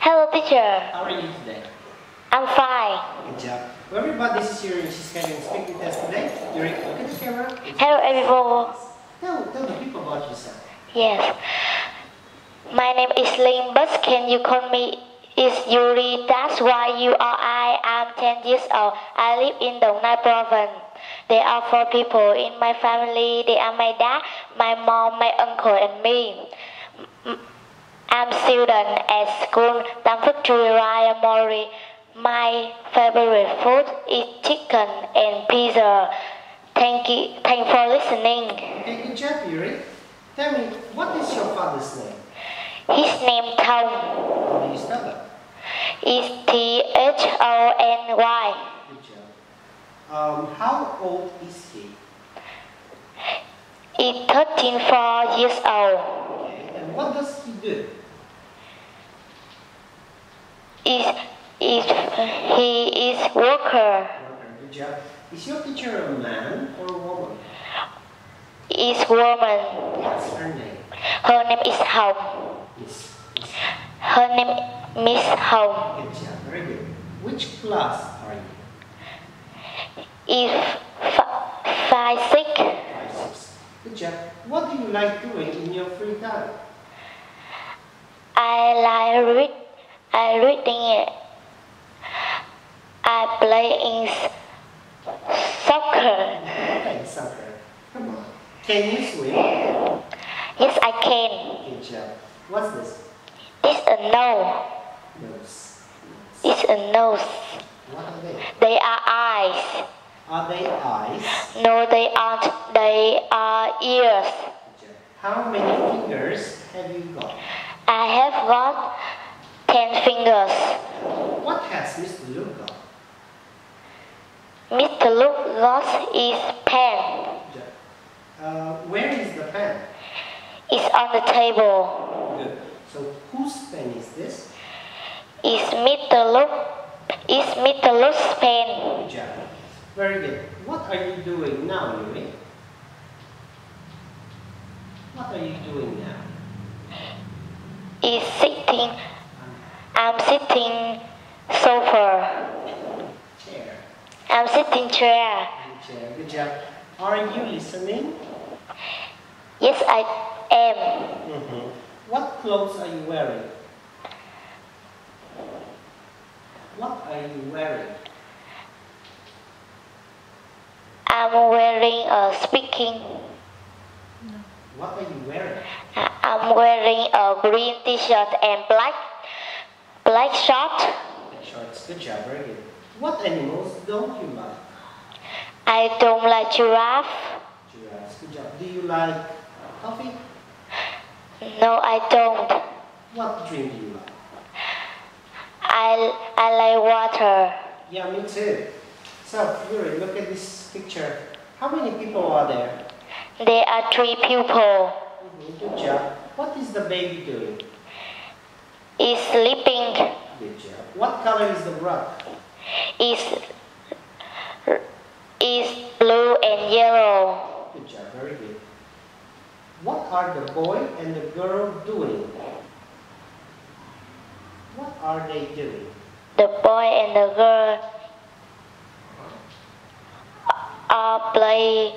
Hello, teacher. How are you today? I'm fine. Good job. Well, everybody, this is your She's speaking test today. Yuri, look at the camera. Hello, everyone. Tell, tell the people about yourself. Yes. My name is Linh, but can you call me is Yuri? That's why you are I. I'm 10 years old. I live in Dong Nai province. There are four people in my family. They are my dad, my mom, my uncle, and me. I'm student at school Trui Raya Mori. My favorite food is chicken and pizza. Thank you. Thank for listening. Okay, good job, Yuri. Tell me, what is your father's name? His name Thong How do you spell that? is T H O N Y. Good job. Um, how old is he? He's 13 4 years old. Okay, and what does he do? Is is he is worker. Good job. Is your teacher a man or a woman? Is woman. What's her name? Her name is. Miss. Miss. Her name Miss Hồng. Good job, very good. Which class are you? Is f- five six. Five, six. Good job. What do you like doing in your free time? I like read. I reading it. I play in soccer. Can you swim? Yes, I can. Good job. What's this? It's a nose. Nose. It's a nose. What are they? They are eyes. Are they eyes? No, they aren't. They are ears. How many fingers have you got? I have one. 10 fingers. What has Mr. Luke got? Mr. Luke got his pen. Yeah. Uh, where is the pen? It's on the table. Good. So whose pen is this? It's Mr. Luke. It's Mr. Luke's pen. Yeah. Very good. What are you doing now, Yuri? What are you doing now? Is sitting I'm sitting sofa. Chair. I'm sitting chair. Good chair. Good job. Are you listening? Yes, I am. Mm-hmm. What clothes are you wearing? What are you wearing? I'm wearing a speaking. What are you wearing? I- I'm wearing a green t-shirt and black black. Black shorts. Good job. Very good. What animals don't you like? I don't like giraffe. Giraffes. Good job. Do you like coffee? No, I don't. What drink do you like? I I like water. Yeah, me too. So, Yuri, look at this picture. How many people are there? There are three people. Mhm, Good job. What is the baby doing? Is sleeping. Good job. What color is the rug? Is is blue and yellow. Good job. Very good. What are the boy and the girl doing? What are they doing? The boy and the girl are play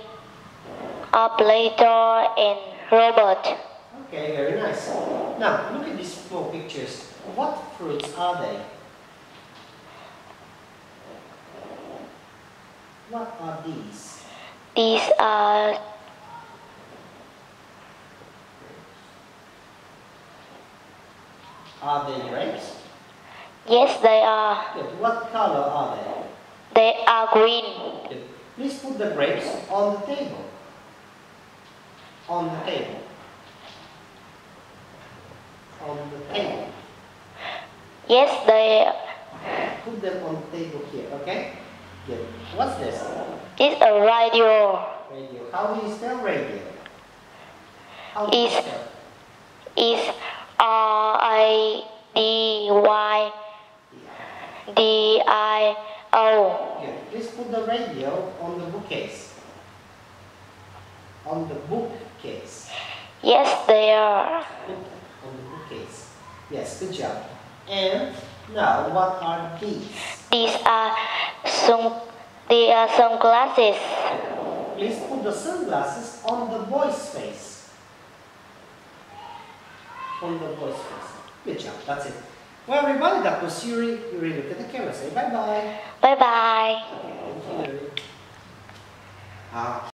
are play doll and robot. Okay, very nice. Now, look at these four pictures. What fruits are they? What are these? These are Are they grapes? yes, they are. Good. What color are they? They are green. Good. Please put the grapes on the table. On the table. On the table. Yes, they. are. Put them on the table here, okay? Good. What's this? It's a radio. Radio. How do you spell radio? How do you Is- spell? Is R I D Y D I O. Good. Please put the radio on the bookcase. On the bookcase. Yes, they are. Put on the bookcase. Yes, good job. And now, what are these? These are sun. They are sunglasses. Please put the sunglasses on the boy's face. On the boy's face. Good job. That's it. Well, everybody, that was Yuri. Yuri, look at the camera. Say bye-bye. Bye bye. Thank you. Ah.